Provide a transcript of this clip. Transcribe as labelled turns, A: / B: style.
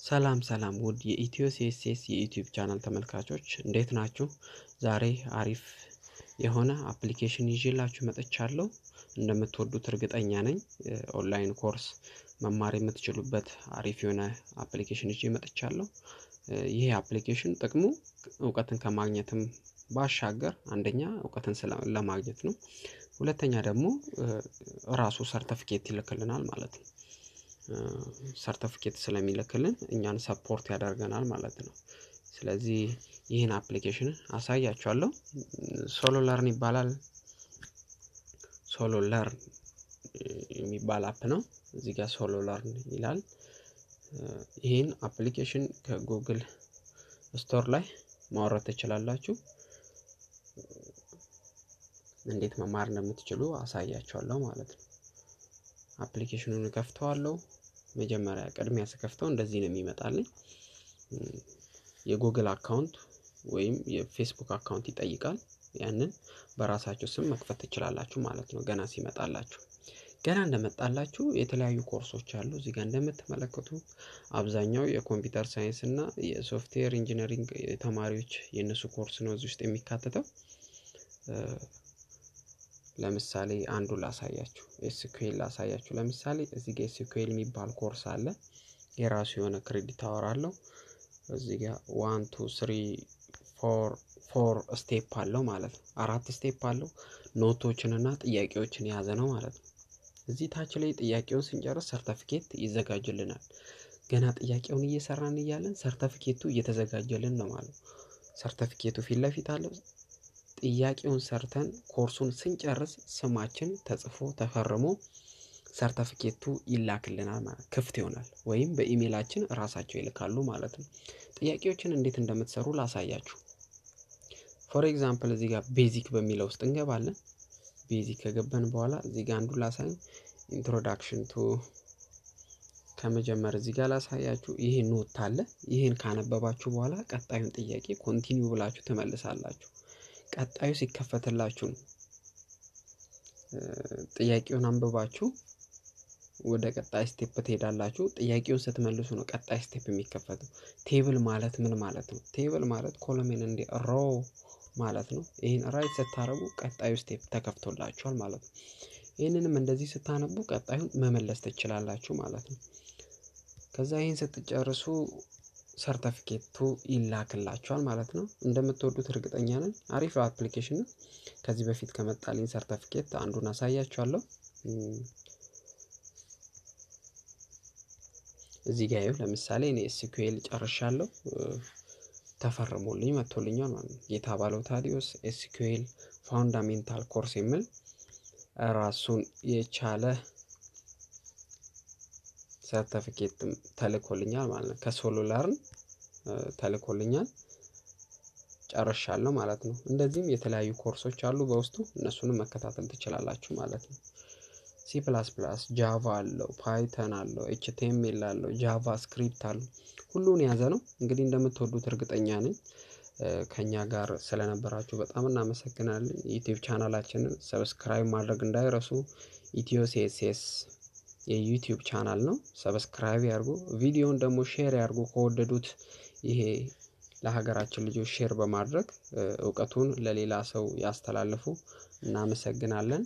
A: ሰላም ሰላም ውድ የኢትዮ ሲኤስኤስ የዩቲዩብ ቻናል ተመልካቾች እንዴት ናችሁ? ዛሬ አሪፍ የሆነ አፕሊኬሽን ይዤላችሁ መጥቻለሁ። እንደምትወዱት እርግጠኛ ነኝ። online course መማር የምትችሉበት አሪፍ የሆነ አፕሊኬሽን ይዤ መጥቻለሁ። ይሄ አፕሊኬሽን ጥቅሙ እውቀትን ከማግኘትም ባሻገር አንደኛ እውቀትን ለማግኘት ነው። ሁለተኛ ደግሞ ራሱ ሰርተፊኬት ይልክልናል ማለት ነው። ሰርተፊኬት ስለሚልክልን እኛን support ያደርገናል ማለት ነው። ስለዚህ ይህን አፕሊኬሽን አሳያችኋለሁ። SoloLearn ይባላል። SoloLearn የሚባል app ነው። እዚህ ጋር SoloLearn ይላል። ይህን አፕሊኬሽን ከ Google Store ላይ ማውረድ ትችላላችሁ። እንዴት መማር እንደምትችሉ አሳያችኋለሁ ማለት ነው። አፕሊኬሽኑን እከፍተዋለሁ። መጀመሪያ ቅድሚያ ስከፍተው እንደዚህ ነው የሚመጣልኝ። የ Google account ወይም የ Facebook account ይጠይቃል። ያንን በራሳችሁ ስም መክፈት ትችላላችሁ ማለት ነው። ገና ሲመጣላችሁ ገና እንደመጣላችሁ የተለያዩ ኮርሶች አሉ። እዚህ ጋር እንደምትመለከቱ አብዛኛው የ computer science እና የ software engineering ተማሪዎች የእነሱ ኮርስ ነው እዚህ ውስጥ የሚካተተው። ለምሳሌ አንዱ ላሳያችሁ፣ SQL ላሳያችሁ። ለምሳሌ እዚህ ጋር SQL የሚባል ኮርስ አለ። የራሱ የሆነ credit hour አለው። እዚህ ጋር one two three four four step አለው ማለት ነው። አራት step አለው። ኖቶችን እና ጥያቄዎችን የያዘ ነው ማለት ነው። እዚህ ታች ላይ ጥያቄውን ስንጨርስ ሰርተፊኬት ይዘጋጅልናል። ገና ጥያቄውን እየሰራን እያለን ሰርተፊኬቱ እየተዘጋጀልን ነው ማለት ነው። ሰርተፊኬቱ ፊት ለፊት አለው። ጥያቄውን ሰርተን ኮርሱን ስንጨርስ ስማችን ተጽፎ ተፈርሞ ሰርተፊኬቱ ይላክልናል ክፍት ይሆናል። ወይም በኢሜይላችን እራሳቸው ይልካሉ ማለት ነው። ጥያቄዎችን እንዴት እንደምትሰሩ ላሳያችሁ። for example እዚህ ጋር basic በሚለው ውስጥ እንገባለን። basic ከገባን በኋላ እዚህ ጋር አንዱ ላሳይ፣ introduction to ከመጀመር እዚህ ጋር ላሳያችሁ። ይሄ note አለ። ይህን ካነበባችሁ በኋላ ቀጣዩን ጥያቄ continue ብላችሁ ትመልሳላችሁ። ቀጣዩ ሲከፈትላችሁ ጥያቄውን አንብባችሁ ወደ ቀጣይ step ትሄዳላችሁ። ጥያቄውን ስትመልሱ ነው ቀጣይ step የሚከፈተው። table ማለት ምን ማለት ነው? table ማለት column and row ማለት ነው። ይህን right ስታረጉ ቀጣዩ step ተከፍቶላችኋል ማለት ነው። ይህንንም እንደዚህ ስታነቡ ቀጣዩን መመለስ ትችላላችሁ ማለት ነው። ከዛ ይህን ስትጨርሱ ሰርተፊኬቱ ይላክላችኋል ማለት ነው። እንደምትወዱት እርግጠኛ ነን። አሪፍ አፕሊኬሽን ነው። ከዚህ በፊት ከመጣልኝ ሰርተፊኬት አንዱን አሳያችኋለሁ። እዚህ ይኸው ለምሳሌ እኔ SQL ጨርሻለሁ። ተፈርሞልኝ መጥቶልኛል ማለት ነው። ጌታባለው ታዲዮስ SQL fundamental course የሚል ራሱን የቻለ ሰርተፊኬትም ተልኮልኛል ማለት ነው። ከ SoloLearn ተልኮልኛል ጨርሻለሁ ማለት ነው። እንደዚህም የተለያዩ ኮርሶች አሉ በውስጡ እነሱንም መከታተል ትችላላችሁ ማለት ነው። C plus plus Java አለው፣ Python አለው፣ HTML አለው፣ JavaScript አለው። ሁሉን የያዘ ነው። እንግዲህ እንደምትወዱት እርግጠኛ ነኝ። ከኛ ጋር ስለነበራችሁ በጣም እናመሰግናለን። ዩቲዩብ ቻናላችንን subscribe ማድረግ እንዳይረሱ። ኢትዮ ሲኤስኤስ የዩቲዩብ ቻናል ነው። subscribe ያርጉ። ቪዲዮውን ደግሞ share ያርጉ ከወደዱት። ይሄ ለሀገራችን ልጆች share በማድረግ እውቀቱን ለሌላ ሰው ያስተላልፉ። እናመሰግናለን።